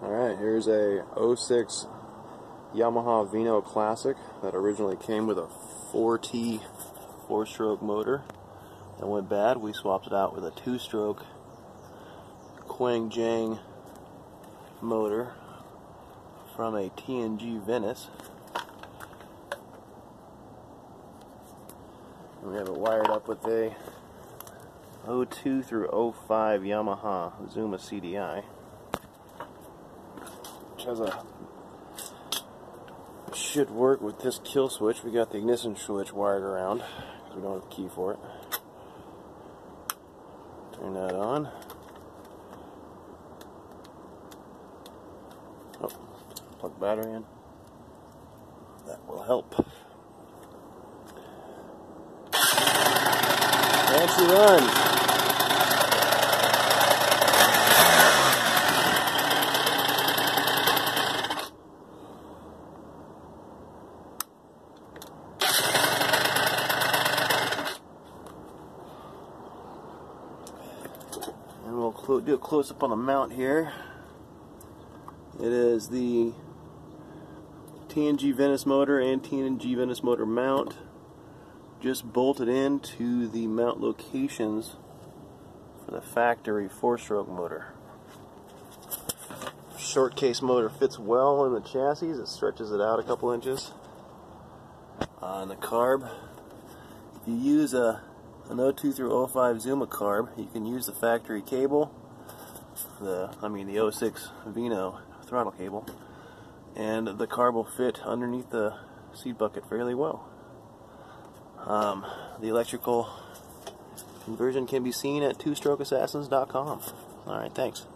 Alright, here's a 06 Yamaha Vino Classic that originally came with a 4T four-stroke motor that went bad. We swapped it out with a two-stroke Quang Jang motor from a TNG Venice. And we have it wired up with a 02 through 05 Yamaha Zuma CDI which has a should work with this kill switch. We got the ignition switch wired around because we don't have a key for it. Turn that on. Oh, plug battery in. That will help. Fancy run. And we'll do a close up on the mount here. It is the TNG Venice motor and TNG Venice motor mount just bolted into the mount locations for the factory four-stroke motor. Short case motor fits well in the chassis. It stretches it out a couple inches. On the carb, you use a an 02 through 05 Zuma carb. You can use the factory cable, the I mean the 06 Vino throttle cable, and the carb will fit underneath the seat bucket fairly well. Um, the electrical conversion can be seen at twostrokeassassins.com. Alright, thanks.